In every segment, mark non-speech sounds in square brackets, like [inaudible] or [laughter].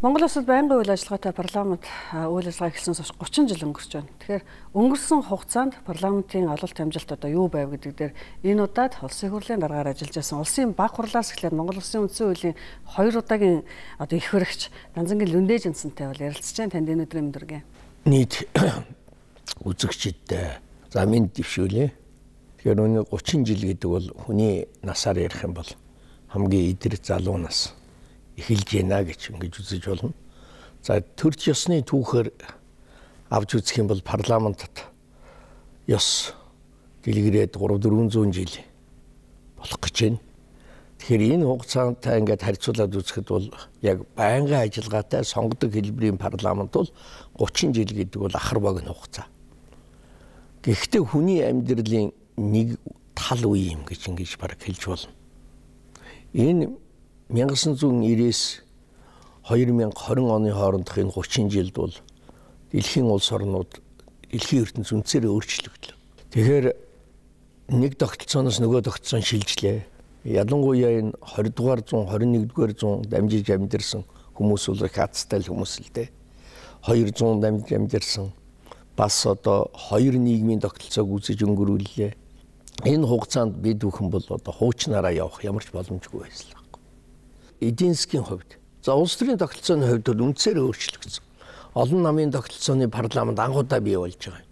Монгол улсад байнгын үйл ажиллагаатай парламент үйл ажиллагаа эхэлсэн цус 30 жил өнгөрч байна. Тэгэхээр өнгөрсөн хугацаанд парламентын ололт амжилт одоо юу байв гэдэг дээр энэ удаад улсын хурлын дараагаар ажиллаж байсан улсын баг хурлаас эхлээд Монгол улсын үндсэн хуулийн хоёр удаагийн одоо их хөрөгч Данзангийн Лүндэж Энсэнтэй бол ярилцж байна. Танд энэ өдрийн мэндүргэн. Нийт [coughs] үзэгчдтэй за минь дэвшүүлээ. Тэгэхээр өнөө 30 жил гэдэг бол хүний насаар ярих юм бол хамгийн идэр залуу нас эхэлж байна гэж ингэж үзэж болно. За төрч ёсны түүхээр авч үзэх юм бол парламентод ёс дэлгэрээд 3 400 жил болох гэж байна. Тэгэхээр энэ хугацаантай ингээд харьцуулаад үзэхэд бол яг байнгын ажиллагаатай сонгодог хэлбэрийн парламент бол 30 жил гэдэг бол ахар богино хугацаа. Гэхдээ хүний амьдралын нэг тал үе юм гэж ингэж баг хэлж болно. Энэ 1990-с 2020 оны хоорондох энэ 30 жилд бол дэлхийн улс орнууд дэлхийн ертөнц үнцээрээ өөрчлөгдлөө. Тэгэхээр нэг тогтолцооноос нөгөө тогтолцоон шилжлээ. Ялангуяа энэ 20 дугаар 100, 21 дугаар 100 дамжиж амьдэрсэн хүмүүс бол их хацтай хүмүүс л дээ. 200 дамжиж амьдэрсэн бас одоо хоёр нийгмийн тогтолцоог үзэж өнгөрүүллээ. Энэ хугацаанд бид бүхэн бол одоо хуучнаараа явах ямар ч боломжгүй байсан эдийн засгийн хувьд за улс төрийн тогтолцооны хувьд бол үнцээр өөрчлөгдсөн. Олон намын тогтолцооны парламент анхудаа бий болж байгаа.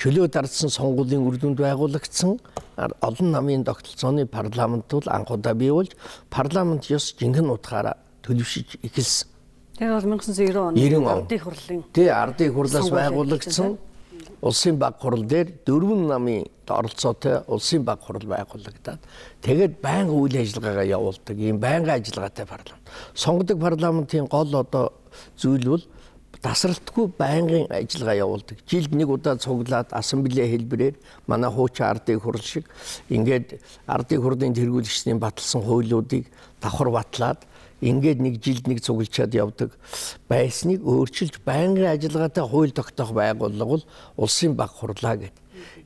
Чөлөө дардсан сонгуулийн үр дүнд байгуулагдсан олон намын тогтолцооны парламент бол анхудаа бий болж парламент ёс жинхэнэ утгаараа төлөвшөж эхэлсэн. Тэр бол 1990 он ардын хурлын. Тий, ардын хурлаас байгуулагдсан улсын баг хурал дээр дөрвөн намын оролцоотой улсын баг хурал байгуулагдаад тэгээд байнга үйл ажиллагаагаа явуулдаг ийм байнгын ажиллагаатай парламент. Сонгодог парламентын гол одоо зүйл бол тасралтгүй байнгын ажиллагаа явуулдаг. Жилд нэг удаа цуглаад ассамблея хэлбэрээр манай хуучин ардын хурал шиг ингээд ардын хурлын тэргүүлэгчдийн баталсан хуулиудыг давхар батлаад ингээд нэг жилд нэг цуглчаад явдаг байсныг өөрчилж байнгын ажиллагаатай хууль тогтоох байгууллага бол улсын баг хурлаа гэдэг.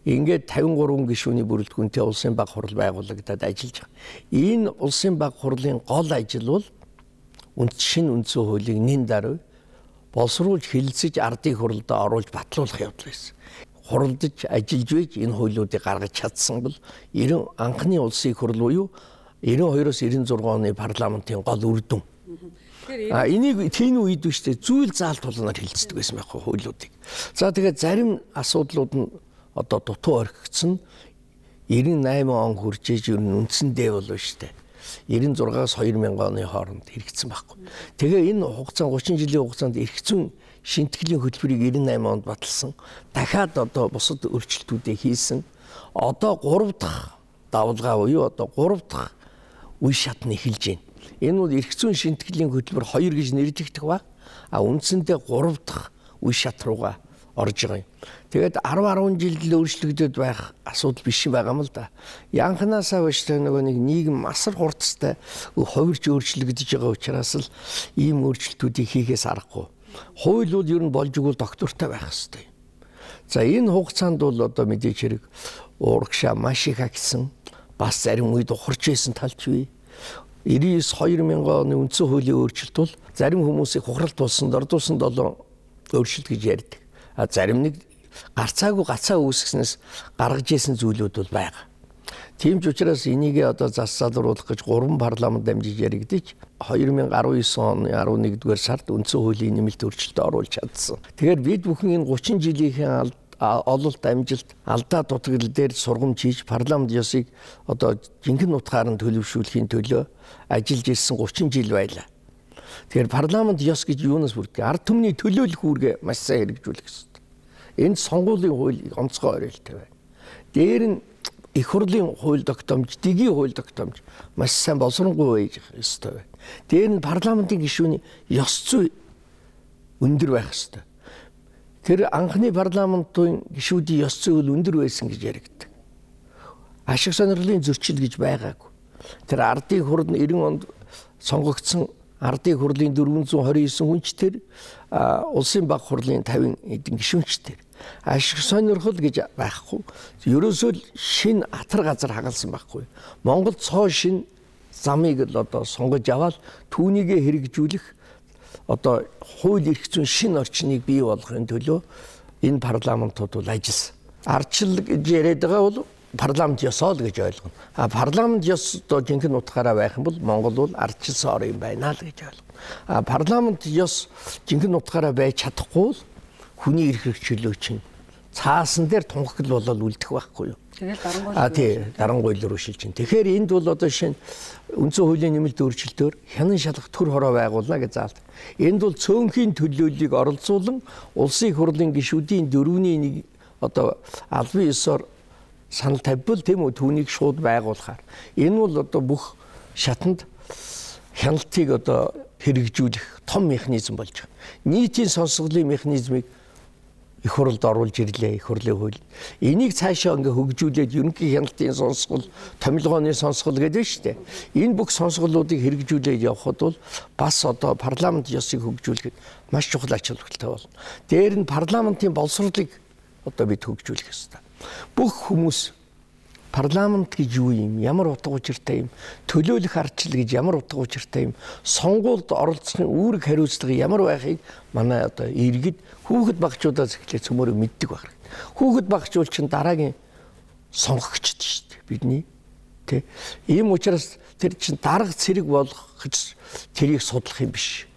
Ингээд 53 гишүүний бүрэлдэхүүнтэй улсын баг хурал байгуулагдаад ажиллаж байгаа. Энэ улсын баг хурлын гол ажил бол үнд шин үндсэн хуулийг нэн даруй боловсруулж хэлэлцэж ардын хурлдаа оруулж батлуулах явдал байсан. Хуралдаж ажиллаж байж энэ хуулиудыг гаргаж чадсан бол 90 анхны улсын хурал буюу 92-оос 96 оны парламентын гол үр дүн. А энийг тийм үед биш үү зүйл заалт тулнаар хилцдэг байсан байхгүй хуулиудыг. За тэгээд зарим асуудлууд нь одоо дутуу орхигдсон 98 он хүрч иж ер нь үндсэндээ болов штэ. 96-аас 2000 оны хооронд хэрэгцсэн байхгүй. Тэгээ энэ хугацаа 30 жилийн хугацаанд эргэцэн шинтгэлийн хөтөлбөрийг 98 онд баталсан. Дахиад одоо бусад өөрчлөлтүүдээ хийсэн. Одоо 3 дахь давлгаа буюу одоо 3 дахь үе шат нь эхэлж байна. Энэ бол эрх зүйн шинтгэлийн хөтөлбөр 2 гэж нэрлэгдэх ба а үндсэндээ 3 дахь үе шат руугаа орж байгаа юм. Тэгээд 10 10 жилдээ өөрчлөгдөд байх асуудал биш байгаа юм л да. Янхнаасаа биш нөгөө нэг нийгэм масар хурцтай хувирч өөрчлөгдөж байгаа учраас л ийм өөрчлөлтүүдийг хийхээс аргагүй. Хууль бол ер нь болж игэл доктортой байх хэрэгтэй. За энэ хугацаанд бол одоо мэдээч хэрэг урагшаа маш их агсан бас зарим үед ухарч исэн талч бий. 99 2000 оны үндсэн хуулийн өөрчлөлт бол зарим хүмүүсийг хухралт болсон дордуулсан долоо өөрчлөлт гэж ярьдаг. А зарим нэг гарцаагүй гацаа үүсгэснээс гаргаж исэн зүйлүүд бол байгаа. Тийм ч учраас энийг одоо зас залруулах гэж гурван парламент дамжиж яригдчих 2019 оны 11-р сард үндсэн хуулийн нэмэлт өөрчлөлт оруулж чадсан. Тэгэхээр бид бүхэн энэ 30 жилийн ололт амжилт алдаа дутагдал дээр сургамж хийж парламент ёсыг одоо жинхэнэ утгаар нь төлөвшүүлэхийн төлөө ажиллаж ирсэн 30 жил байлаа. Тэгэхээр парламент ёс гэж юунаас бүрддэг? Ард түмний төлөөлөх үүргээ маш сайн хэрэгжүүлэх ёстой. Энд сонгуулийн хууль онцгой оролттой байна. Дээр нь их хурлын хууль тогтоомж, дэгийн хууль тогтоомж маш сайн боловсронгуй байж ёстой байна. Дээр нь парламентын гишүүний ёс зүй өндөр байх ёстой Тэр анхны парламентын гишүүдийн ёс зүй өндөр байсан гэж яригддаг. Ашиг сонирхлын зөрчил гэж байгаагүй. Тэр ардын хурд 90 онд сонгогдсон ардын хурлын 429 хүнч тэр улсын баг хурлын 50 эдэн гишүүнч тэр ашиг сонирхол гэж байхгүй. Ерөөсөө шин атар газар хагалсан байхгүй. Монгол цоо шин замыг л одоо сонгож аваад түүнийгэ хэрэгжүүлэх одоо хууль эрх зүйн шин орчныг бий болгохын төлөө энэ парламентууд бол ажилласан. Ардчил гэж яриад байгаа бол парламент ёсоо л гэж ойлгоно. А парламент ёс одоо жинхэнэ утгаараа байх юм бол Монгол бол ардчилсан ор юм байна л гэж ойлгоно. А парламент ёс жинхэнэ утгаараа байж чадахгүй л хүний эрх хөрчлөө чинь цаасан дээр тунхагл болол үлдэх байхгүй юу? Тэгэл дарангуй. А тий, дарангуй руу шилж чинь. Тэгэхээр энд бол одоо шинэ үндсэн хуулийн нэмэлт өөрчлөлтөөр хянан шалгах төр хороо байгуулна гэж заалт. Энд бол цөөнхийн төлөөллийг оролцуулан улсын хурлын гишүүдийн дөрөвний нэг одоо албан ёсоор санал тавьбал тийм үү түүнийг шууд байгуулахаар энэ бол одоо бүх шатанд хяналтыг одоо хэрэгжүүлэх том механизм болж байгаа. Нийтийн сонсголын механизмыг их хурлд оруулж ирлээ их хурлын хууль. Энийг цаашаа ингээ хөгжүүлээд ерөнхий хяналтын сонсгол, томилгооны сонсгол гэдэг шүү дээ. Энэ бүх сонсголуудыг хэрэгжүүлээд явхад бол бас одоо парламент ёсыг хөгжүүлэхэд маш чухал ач холбогдолтой болно. Дээр нь парламентын боловсролыг одоо бид хөгжүүлэх ёстой бүх хүмүүс парламент гэж юу юм? Ямар утга учиртай юм? Төлөөлөх ардчил гэж ямар утга учиртай юм? Сонгуульд оролцохын үүрэг хариуцлага ямар байхыг манай одоо иргэд хүүхэд багчуудаас эхлээд цөмөрөө мэддэг байх хэрэгтэй. Хүүхэд багчууд чинь дараагийн сонгогчд шүү дээ. Бидний тий. Ийм учраас тэр чинь дарга цэрэг болох гэж тэрийг судлах юм биш.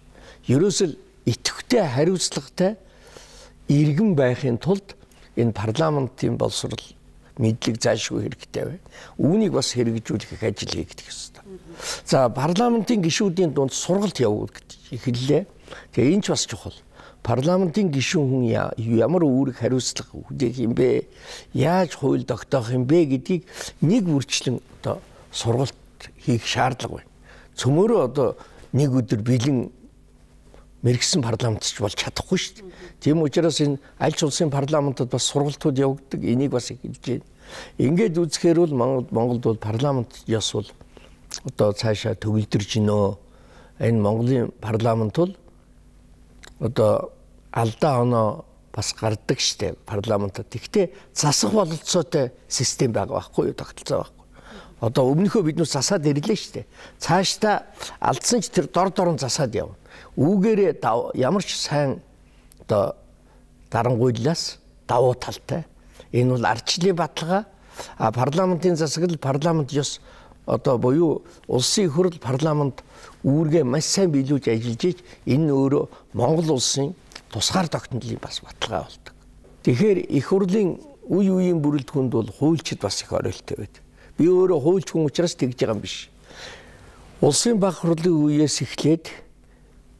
Ерөөсөл идэвхтэй хариуцлагатай иргэн байхын тулд энэ парламентын боловсрол мэдлэг зайлшгүй хэрэгтэй байна. Үүнийг бас хэрэгжүүлэх ажил хийгдэх ёстой. За парламентын гишүүдийн дунд сургалт явуулах гэж эхэллээ. Тэгээ энэ ч бас чухал. Парламентын гишүүн хүн ямар үүрэг хариуцлага хүлээх юм бэ? Яаж хууль тогтоох юм бэ гэдгийг нэг үрчлэн одоо сургалт хийх шаардлага байна. Цөмөрөө одоо нэг өдөр бэлэн мэрэгсэн парламентч болж чадахгүй шүү дээ. Тийм учраас энэ аль ч улсын парламентод бас сургалтууд явагддаг. Энийг бас хэлж байна. Ингээд үзэхээр бол Монгол Монголд бол парламент ёс бол одоо цаашаа төгөлдөрж гинөө. Энэ Монголын парламент бол одоо алдаа оноо бас гардаг штэ парламентод. Тэгтээ засах бололцоотой систем байгаа байхгүй юу тогтолцоо байхгүй. Одоо өмнөхөө бид нүс засаад ирлээ штэ. Цаашдаа алдсан ч тэр дор дорн засаад явна үүгээрээ ямар ч сайн одоо дарангуйлаас давуу талтай. Энэ бол ардчлалын баталгаа. А парламентын засаглал парламент ёс одоо буюу улсын хурл парламент үүргээ маш сайн биелүүлж ажиллаж ийж энэ өөрөө Монгол улсын тусгаар тогтнолын бас баталгаа болдог. Тэгэхээр их хурлын үе үеийн бүрэлдэхүүнд бол хуульчид бас их оролттой байдаг. Би өөрөө хуульч хүн учраас тэгж байгаа юм биш. Улсын баг хурлын үеэс эхлээд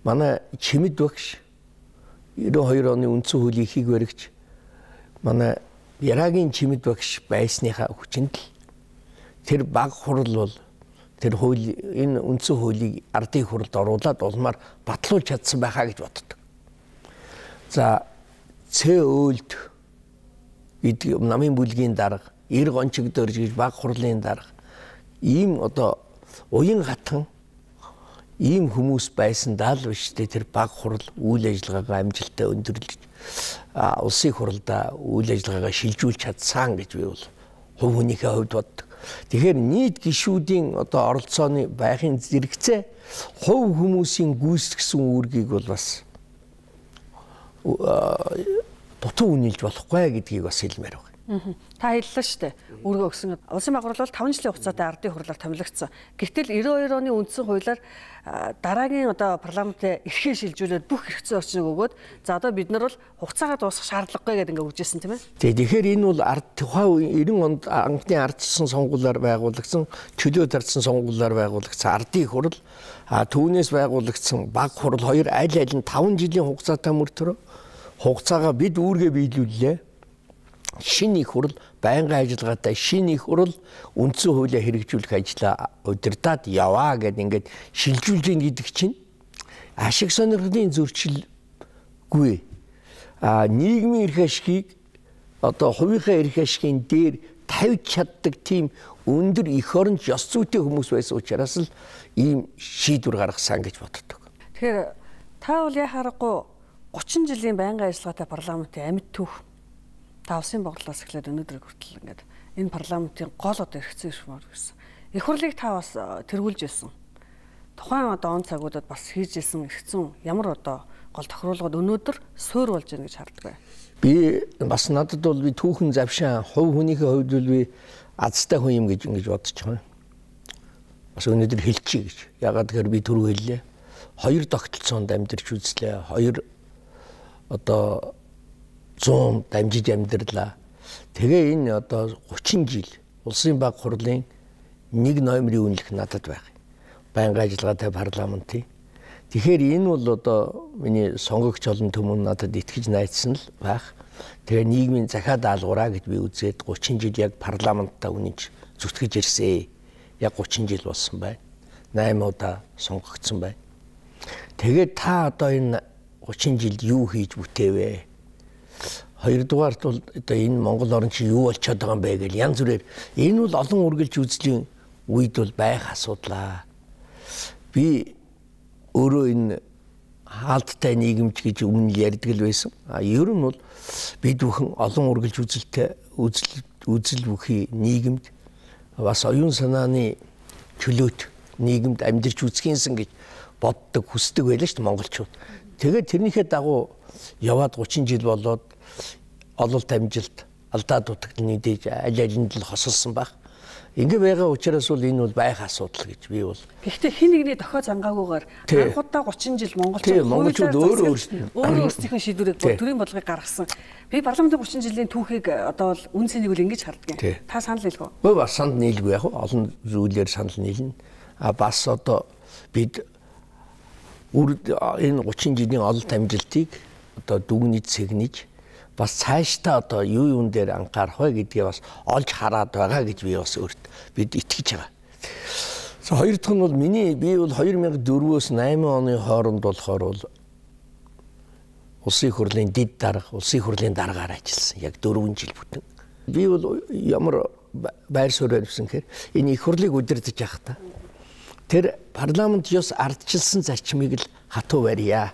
манай чимэд багш 92 оны үндсэн хуулийг хийг баригч. Манай Ярагийн чимэд багш байсныхаа хүчинд л. Тэр баг хурл бол тэр хууль энэ үндсэн хуулийг ардын хурлд оруулаад улмаар батлуулж чадсан байхаа гэж боддог. За цэ өөлд гэдэг намын бүлгийн дарга, эр гончиг дөрж гэж баг хурлын дарга ийм одоо уян хатан ийм хүмүүс байсандаа л биш тэ тэр баг хурал үйл ажиллагаагаа амжилттай өндөрлөж улсын хурлда үйл ажиллагаагаа шилжүүлж чадсан гэж би бол хувь хүнийхээ хувьд боддог. Тэгэхээр нийт гишүүдийн одоо оролцооны байхын зэрэгцээ хувь хүмүүсийн гүйцэтгсэн үүргийг бол бас дутуу үнэлж болохгүй гэдгийг бас хэлмээр байна. Та хэллээ шүү дээ. Үүргээ өгсөн. Улсын байгуул бол 5 жилийн хугацаатай ардын хурлаар томилогдсон. Гэвтэл 92 оны үндсэн хуулиар дараагийн одоо парламентын эрхээ шилжүүлээд бүх эрх зүйн орчныг өгөөд за одоо бид нар бол хугацаагаа дуусгах шаардлагагүй гэдэг ингээ үгжсэн тийм ээ. Тэгэхээр энэ бол ард тухайн 90 онд анхны ардчсан сонгуулиар байгуулагдсан, чөлөө зарцсан сонгуулиар байгуулагдсан ардын хурл түүнээс байгуулагдсан баг хурл хоёр аль аль нь 5 жилийн хугацаатай мөртөө хугацаагаа бид үүргээ биелүүллээ шинэ их хурл байнгын ажиллагаатай шинэ их хурл үндсэн хуулиа хэрэгжүүлэх ажлаа удирдаад яваа гэд ингээд шилжүүлж ийн гэдэг чинь ашиг сонирхлын зөрчилгүй а нийгмийн эрх ашигыг одоо хувийнхаа эрх ашигын дээр тавьж чаддаг тийм өндөр эх оронч ёс зүйтэй хүмүүс байсан учраас л ийм шийдвэр гаргасан гэж боддог. Тэгэхээр та бол яхаарахгүй 30 жилийн байнгын ажиллагаатай парламентын амьд түүх та улсын боглоос эхлээд өнөөдөр хүртэл ингээд энэ парламентын гол одоо зүйн шмор гэсэн. Их хурлыг та бас э, тэргүүлж байсан. тухайн одоо он цагуудад бас хийж исэн эргэцэн ямар одоо гол тохируулгад өнөөдөр суур болж байна гэж харддаг бай. Би бас надад бол би түүхэн завшаа хувь хүнийхээ хувьд бол би азтай хүн юм гэж ингэж бодож байгаа. Бас өнөөдөр хэлчихье гэж. Ягаад гэхээр би түрүү хэллээ. Хоёр тогтолцоонд амьдарч үзлээ. Хоёр одоо 100 дамжиж амьдралаа. Тэгээ энэ одоо 30 жил улсын баг хурлын нэг номерын үнэлэх надад байх. Байнгын ажиллагаатай парламентын. Тэгэхээр энэ бол одоо миний сонгогч олон төмөн надад итгэж найдсан л байх. Тэгээ нийгмийн захаа даалгавраа гэж би үзээд 30 жил яг парламентта үнэнч зүтгэж ирсэн. Яг 30 жил болсон байна. 8 удаа сонгогдсон байна. Тэгээд та одоо энэ 30 жилд юу хийж бүтээвэ? Хоёрдугаарт бол одоо энэ Монгол орн чи юу болчиход байгаа юм бэ гэж янз бүрээр энэ бол олон үргэлж үзлийн үед бол байх асуудлаа. Би өөрөө энэ хаалттай нийгэмч гэж өмнө ярьдаг л байсан. А ер нь бол бид бүхэн олон үргэлж үзэлтэй үзэл үзэл бүхий нийгэмд бас оюун санааны чөлөөт нийгэмд амьдарч үзхийнсэн гэж боддог хүсдэг байлаа шүү дээ монголчууд. Тэгээд тэрнийхээ дагуу яваад 30 жил болоод ололт амжилт алдаа дутагдал нэгдэж аль алинд л хосолсон баг. Ингээ байгаа учраас бол энэ бол байх асуудал гэж би бол. Гэхдээ хин нэгний дохио зангаагүйгээр анхудаа 30 жил монголчууд монголчууд өөр өөр өөр өөрсдийнхөө шийдвэрийг төрийн бодлогыг гаргасан. Би парламентын 30 жилийн түүхийг одоо бол үн цэнийг бол ингэж харддаг. Та санал нийлгүү? Өө бас санал нийлгүй яг олон зүйлээр санал нийлнэ. А бас одоо бид энэ 30 жилийн ололт амжилтыг одоо дүгнэж цэгнэж бас цаашдаа одоо юу юун дээр анхаарах вэ гэдгээ бас олж хараад байгаа гэж би бас өөрт бид итгэж байгаа. За хоёр дахь нь бол миний би бол 2004-өөс 8 оны хооронд болохоор бол улсын хурлын дид дарга, улсын хурлын даргаар ажилласан. Яг 4 жил бүтэн. Би бол ямар байр суурь барьсан гэхээр энэ их хурлыг удирдах явах та. Тэр парламент ёс ардчилсан зарчмыг л хатуу барья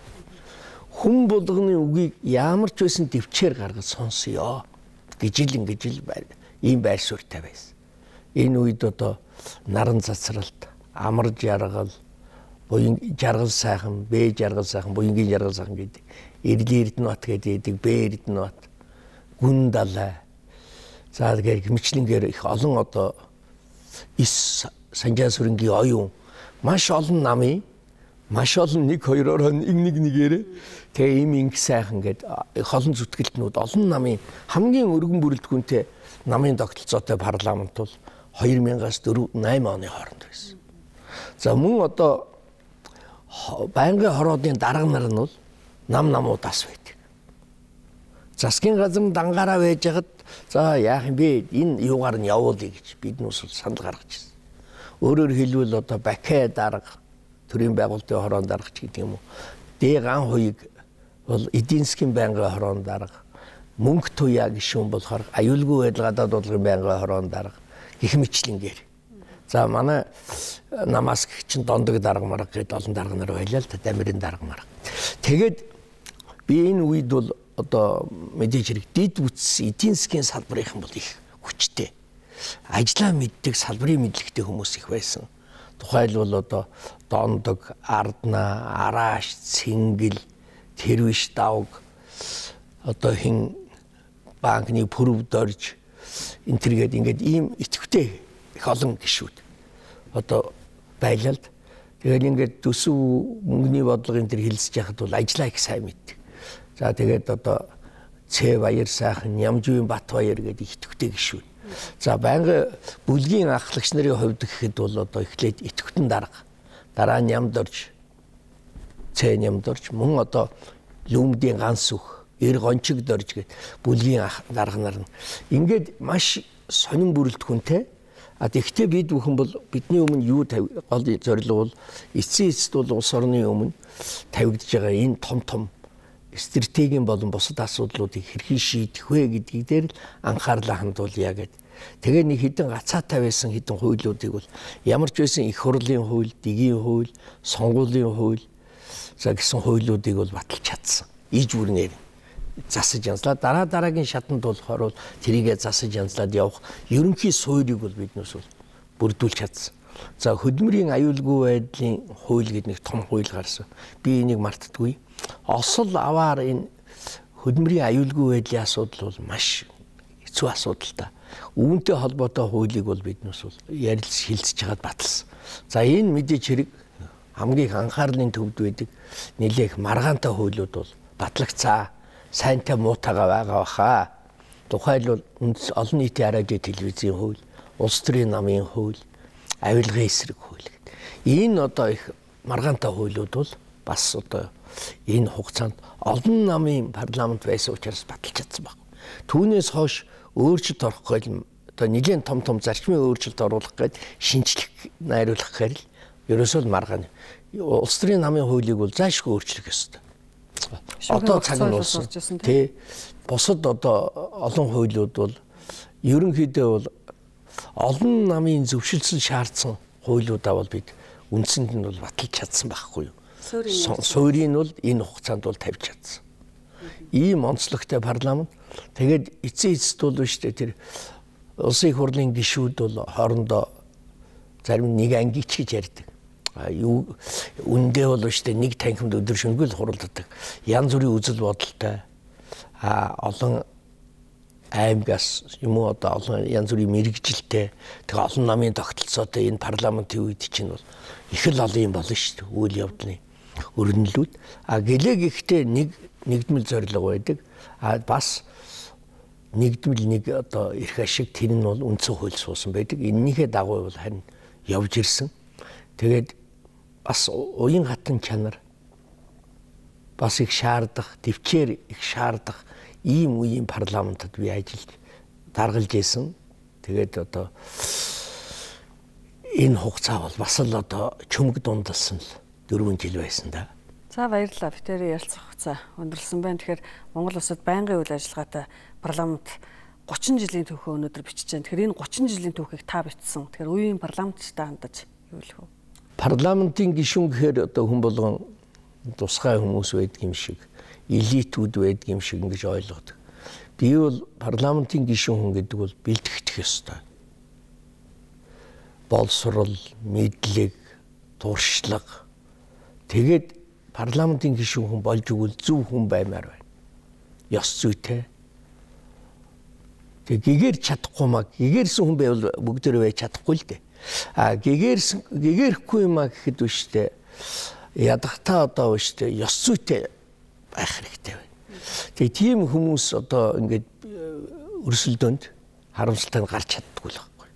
хүн болгоны үгийг ямар ч байсан төвчээр гаргаж сонсё гэж л ингэж л ийм байр суурьтай байсан. Энэ үед одоо наран цацралт, амар жаргал, буян жаргал сайхан, бэ жаргал сайхан, буянгийн жаргал сайхан гэдэг. Эрдэн Эрдэнэбат гэдэг, бэ Эрдэнэбат, гүн далай. За тэгээд хэмчлэнгээр их олон одоо ис санжаа сүрэнгийн оюун маш олон намын маш олон нэг хоёроор нэг нэг нэгээрээ тэгээ им инг сайхан гэд холон зүтгэлтнүүд олон намын хамгийн өргөн бүрэлдэхүүнтэй намын тогтолцоотой парламент бол 2000-аас 4 8 оны хооронд байсан. За мөн одоо байнгын хороодын дарга нар нь бол нам намуудаас байдаг. Засгийн газар дангаараа байж хад за яах юм бэ энэ юугаар нь явуулъя гэж бид нүс санал гаргаж ирсэн. Өөрөөр хэлбэл одоо бакэ дарга төрийн байгуулалтын хорон даргач гэдэг юм уу. Дэ ган хуйг бол эдийн засгийн байнгын хорон дарга мөнгө туяа гişүүн болохоор аюулгүй байдал гадаад бодлогын байнгын хорон дарга гих мэтлэнгээр. За манай намаас гэх чин дондог дарга марга гэдэг олон дарга нар байлаа л та дамирын дарга марга. Тэгээд би энэ үед бол одоо мэдээж хэрэг дид бүтс эдийн засгийн салбарынхан бол их хүчтэй. Ажлаа мэддэг салбарын мэдлэгтэй хүмүүс их байсан. Тухайлбал одоо дондог, ардна, арааш, цэнгэл, тэрвиш давг одоо хин банкны пүрв дорж энтергээд ингээд ийм итгэвтэй их олон гişүүд одоо байлалд. Тэгэл ингээд төсөв мөнгөний бодлогын тэр хилцэж яхад бол ажлаа их сайн мэддэг. За тэгээд одоо Цэ баяр сайхан, Нямживын Бат баяр гэдэг итгэвтэй гişүүд За байнга бүлгийн ахлагч нарын хувьд гэхэд бол одоо эхлээд итгэвтэн дарга. Дараа нь ямд орж цэн ямд орж мөн одоо лүмдийн ганс үх эр гончиг дорж гэд бүлгийн дарга нар нь. Ингээд маш сонин бүрэлдэхүүнтэй А тэгвэл бид бүхэн бол бидний өмнө юу гол зорилго бол эцсийн эцэд бол улс орны өмнө тавигдж байгаа энэ том том стратегийн болон бусад асуудлуудыг хэрхэн шийдэх вэ гэдгийг дээр л анхаарлаа хандуулъя гэдэг. Тэгээ нэг хідэн гацаатай байсан хідэн хуулиудыг бол ямар ч байсан их хурлын хууль, дэгийн хууль, сонгуулийн хууль за гэсэн хуулиудыг бол баталж чадсан. Иж бүрнээр засаж янзлаа. Дараа дараагийн шатанд болохоор бол тэрийгэ засаж янзлаад явах ерөнхий суурийг бол биднээс бол бүрдүүлж чадсан. За хөдөлмөрийн аюулгүй байдлын хууль гэдэг нэг том хууль гарсан. Би энийг мартдаггүй. Осол аваар энэ хөдөлмөрийн аюулгүй байдлын асуудал бол маш хэцүү асуудал та. Үүнтэй холбоотой хуулийг бол биднээс бол ярилц хилцэж хагаад баталсан. За энэ мэдээч хэрэг хамгийн их анхаарлын төвд байдаг нэлээх маргаантай хуулиуд бол батлагцаа сайнтай муутайгаа байгаа баха. Тухайлбал олон нийтийн радио телевизийн хууль, улс төрийн намын хууль, авилгын эсрэг хууль гэдэг. Энэ одоо их маргаантай хуулиуд бол бас одоо энэ хугацаанд олон намын парламент байсан учраас баталж чадсан баг. Түүнээс хойш өөрчлөлт орох гол одоо нэгэн том том зарчмын өөрчлөлт оруулах гээд шинжлэх найруулах гэхээр л ерөөсөө л маргаана. Улс төрийн намын хуулийг бол заашгүй өөрчлөх ёстой. Одоо цаг нь болсон. Тэ бусад одоо олон хуулиуд бол ерөнхийдөө бол олон намын зөвшөлдсөн шаардсан хуулиудаа бол бид үндсэнд нь бол баталж чадсан байхгүй юу. Суурийг нь бол энэ хугацаанд бол тавьж чадсан. Ийм онцлогтой парламент тэгээд эцсийн эцэст бол биш тэр улсын хурлын гишүүд бол хоорондоо зарим нэг ангич гэж ярьдаг. А юу үндэ бол биш нэг танхимд өдөр шөнөгүй л хуралддаг. Ян зүрийн үзэл бодолтой а олон аймгаас юм уу одоо олон янз бүрийн мэрэгжилтэй тэгээ олон намын тогтолцоотой энэ парламентын үед чинь бол их л олон юм болно шүү дээ үйл явдлын өрнөлүүд. А гэлэг ихтэй нэг нэгдмэл зорилго байдаг. А бас нэгдмэл нэг одоо эрх ашиг тэр нь бол үндсэн хууль суусан байдаг. Эннийхээ дагуу бол харин явж ирсэн. Тэгээд бас уян хатан чанар бас их шаардах төвчээр их шаардах ийм үеийн парламентод би ажиллаж даргалж исэн. Тэгээд одоо энэ хугацаа бол бас л одоо чөмг дундалсан л 4 жил байсан да. За баярлалаа. Битэрийн ярилцах хугацаа өндөрлсөн байна. Тэгэхээр Монгол улсад байнгын үйл ажиллагаатай парламент 30 жилийн түүхээ өнөөдөр бичиж байна. Тэгэхээр энэ 30 жилийн түүхийг та бичсэн. Тэгэхээр үеийн парламенттай хандаж юу хэлэх вэ? Парламентын гишүүн гэхээр одоо хүн болгон тусгай хүмүүс байдаг юм шиг элитүүд байдаг юм шиг ингэж ойлгодог. Би бол парламентын гишүүн хүн гэдэг бол бэлтгэх ёстой. Боловсрол, мэдлэг, туршлага тэгээд парламентын гишүүн хүн болж өгвөл зөв хүн баймаар байна. Ёс зүйтэй. Тэг гэгэр чадахгүй маа гэгэрсэн хүн байвал бүгдөө байж чадахгүй л дээ. А гэгэрсэн гэгэрхгүй юм а гэхэд үштэй ядахтаа одоо үштэй ёс зүйтэй байх хэрэгтэй байна. Тэгээ тийм хүмүүс одоо ингээд э, өрсөлдөөнд харамсалтай гарч чаддгүй л байхгүй.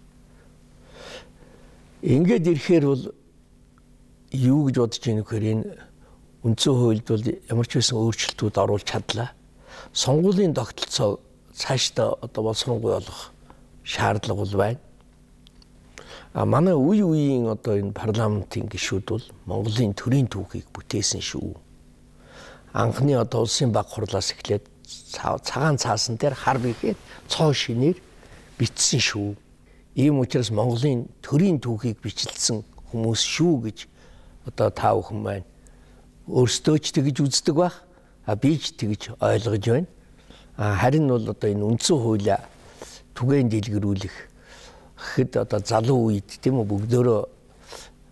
Ингээд ирэхээр бол юу гэж бодож байна гэхээр энэ үндсэн хуульд бол ямар ч байсан өөрчлөлтүүд оруулж чадлаа. Сонгуулийн тогтолцоо цаашдаа одоо боловсронгуй болох шаардлага бол байна. А манай үе үеийн одоо энэ парламентын гишүүд бол Монголын төрийн түүхийг бүтээсэн шүү анхны одоо улсын баг хурлаас эхлээд цагаан цаасан дээр хар бихэд цоо шинээр бичсэн шүү. Ийм учраас Монголын төрийн түүхийг бичлсэн хүмүүс шүү гэж одоо та бүхэн маань өөрсдөө ч тэгж үздэг бах. А би ч тэгж ойлгож байна. А харин бол одоо энэ үндсэн хуулиа түгээн дэлгэрүүлэх гэхэд одоо залуу үед тийм үү бүгдөө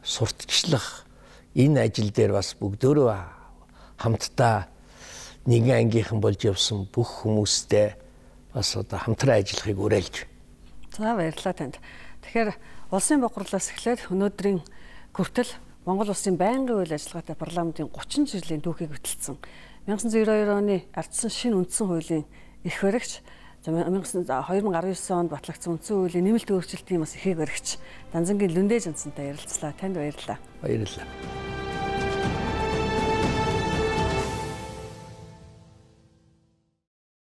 сурталчлах энэ ажил дээр бас бүгдөө хамтдаа нэгэн ангийнхан болж явсан бүх хүмүүстэй бас одоо хамтран ажиллахыг уриалж. За баярлалаа танд. Тэгэхээр улсын бохирлоос эхлээд өнөөдрийн хүртэл Монгол улсын байнгын үйл ажиллагаатай парламентын 30 жилийн түүхийг хөтэлсэн. 1992 оны ардсан шинэ үндсэн хуулийн эрх баригч 2019 онд батлагдсан үндсэн хуулийн нэмэлт өөрчлөлтийн бас ихийг баригч Данзангийн Лүндэж Жансантай ярилцлаа. Танд баярлалаа. Баярлалаа.